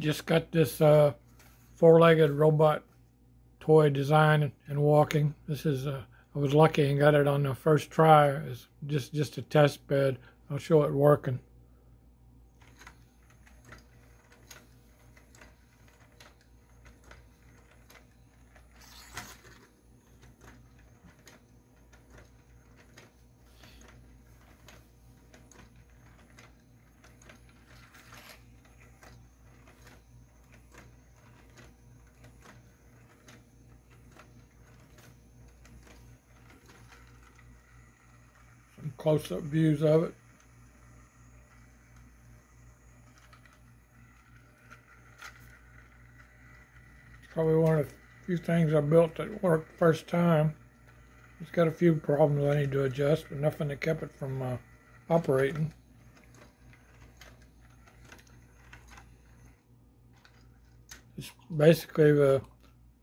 just got this uh, four-legged robot toy design and walking. This is uh, I was lucky and got it on the first try. It's just just a test bed. I'll show it working. Close-up views of it. It's probably one of the few things I built that worked first time. It's got a few problems I need to adjust, but nothing that kept it from uh, operating. It's basically the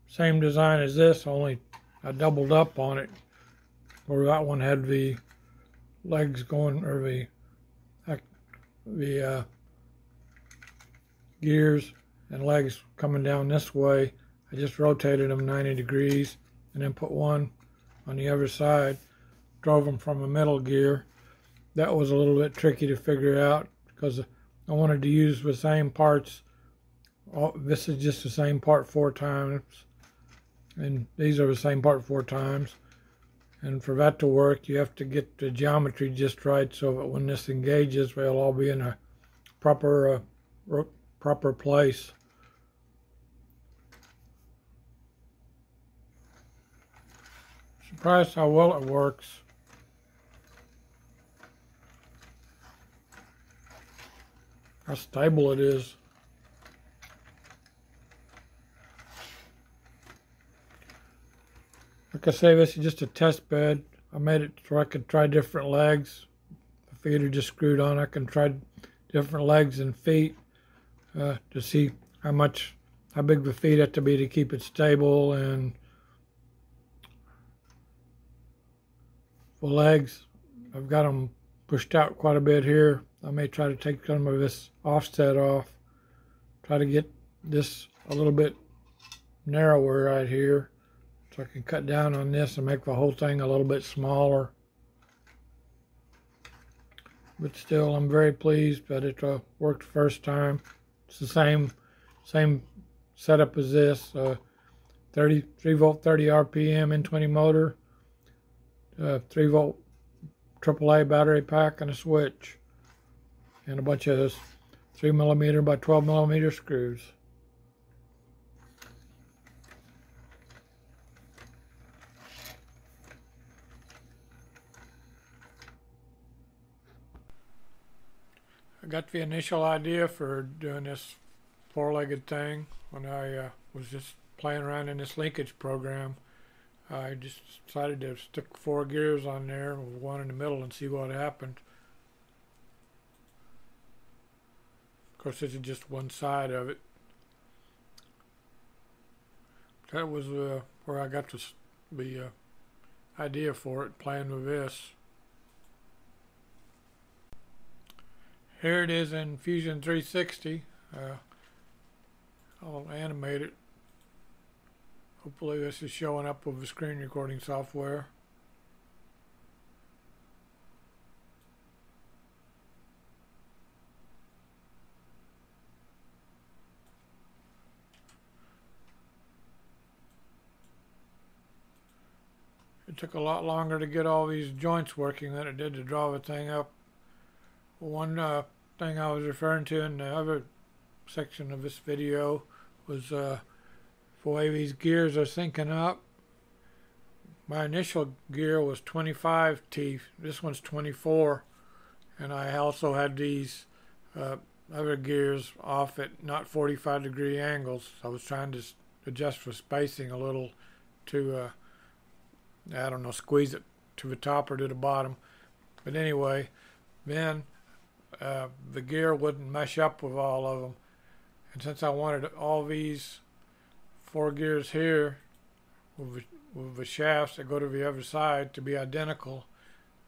same design as this, only I doubled up on it. Where that one had the legs going, or the the uh, gears and legs coming down this way. I just rotated them 90 degrees and then put one on the other side. Drove them from a middle gear. That was a little bit tricky to figure out because I wanted to use the same parts. All, this is just the same part four times. And these are the same part four times. And for that to work, you have to get the geometry just right so that when this engages, they'll all be in a proper uh, proper place. Surprised how well it works. How stable it is. Like I say, this is just a test bed. I made it so I could try different legs. The feet are just screwed on. I can try different legs and feet uh, to see how much, how big the feet have to be to keep it stable and the legs, I've got them pushed out quite a bit here. I may try to take some of this offset off. Try to get this a little bit narrower right here. So I can cut down on this and make the whole thing a little bit smaller. But still, I'm very pleased that it uh, worked first time. It's the same same setup as this. Uh, 33 volt, 30 RPM, N20 motor a 3 volt AAA battery pack and a switch and a bunch of 3 millimeter by 12 millimeter screws. Got the initial idea for doing this four-legged thing when I uh, was just playing around in this linkage program. I just decided to stick four gears on there one in the middle and see what happened. Of course, this is just one side of it. That was uh, where I got this, the uh, idea for it, playing with this. Here it is in Fusion 360. Uh, I'll animate it. Hopefully this is showing up with the screen recording software. It took a lot longer to get all these joints working than it did to draw the thing up. One uh, thing I was referring to in the other section of this video was uh, the way these gears are syncing up. My initial gear was 25 teeth. This one's 24. And I also had these uh, other gears off at not 45 degree angles. I was trying to adjust for spacing a little to, uh, I don't know, squeeze it to the top or to the bottom. But anyway, then uh, the gear wouldn't mesh up with all of them. And since I wanted all these four gears here with, with the shafts that go to the other side to be identical,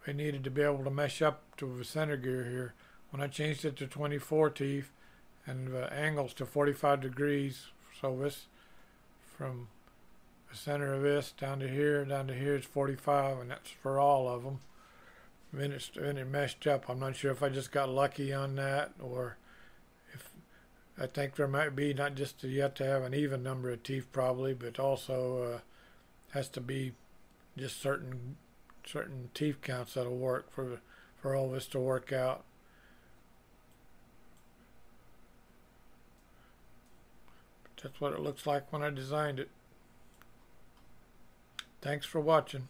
they needed to be able to mesh up to the center gear here. When I changed it to 24 teeth and the angles to 45 degrees. So this from the center of this down to here, down to here is 45, and that's for all of them. Then it's then it meshed up. I'm not sure if I just got lucky on that or if I think there might be not just you have to have an even number of teeth probably, but also uh, has to be just certain certain teeth counts that'll work for for all this to work out. That's what it looks like when I designed it. Thanks for watching.